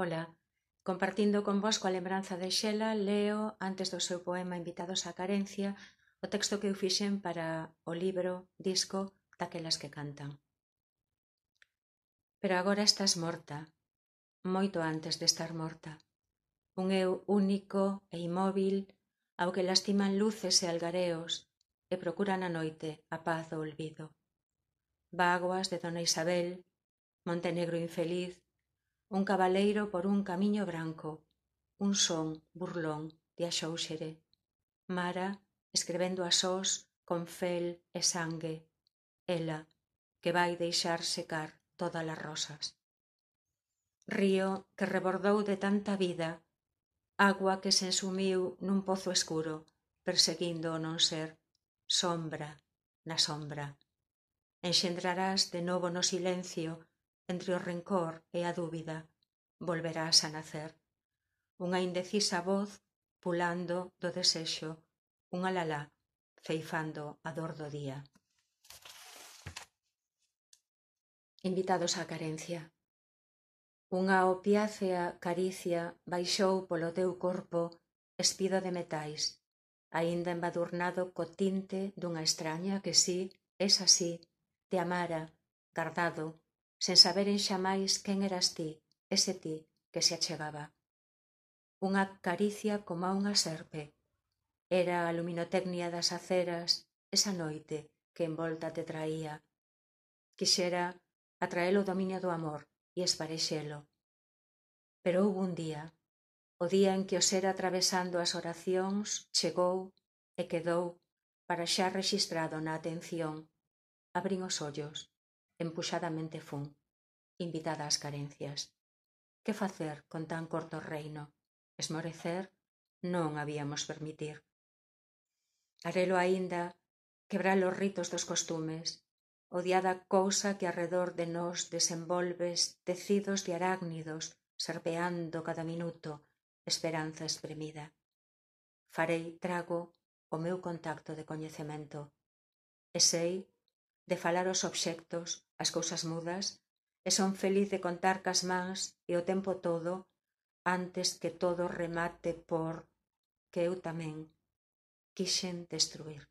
Ola, compartindo con vos coa lembranza de Xela, leo, antes do seu poema Invitados á carencia, o texto que eu fixen para o libro disco Daquelas que cantan. Pero agora estás morta, moito antes de estar morta. Un eu único e imóvil, ao que lastiman luces e algareos, e procuran a noite a paz do olvido. Vaguas de Dona Isabel, Montenegro infeliz, un cabaleiro por un camiño branco, un son burlón de axóuxere. Mara, escrevendo a sós, con fel e sangue, ela, que vai deixar secar todas as rosas. Río que rebordou de tanta vida, agua que se ensumiu nun pozo escuro, perseguindo o non ser, sombra na sombra. Enxendrarás de novo no silencio entre o rencor e a dúbida, volverás a nacer. Unha indecisa voz pulando do desexo, un alalá ceifando a dor do día. Invitados á carencia. Unha opiácea caricia baixou polo teu corpo espido de metais, aínda embadurnado co tinte dunha extraña que sí, es así, te amara, guardado, sen saberen xamais quen eras ti, ese ti que se achegaba. Unha caricia como a unha serpe. Era a luminotecnia das aceras esa noite que envolta te traía. Quixera atraer o dominio do amor e esparexelo. Pero houve un día, o día en que o ser atravesando as oracións chegou e quedou para xa rexistrado na atención. Abrin os ollos empuxadamente fun, invitada ás carencias. Que facer con tan corto reino? Esmorecer non habíamos permitir. Arelo aínda quebrar os ritos dos costumes, odiada cousa que arredor de nós desenvolves tecidos de arácnidos, serpeando cada minuto, esperanza espremida. Farei trago o meu contacto de coñecemento. E sei de falar os obxectos as cousas mudas, e son feliz de contar cas mans e o tempo todo antes que todo remate por que eu tamén quixen destruir.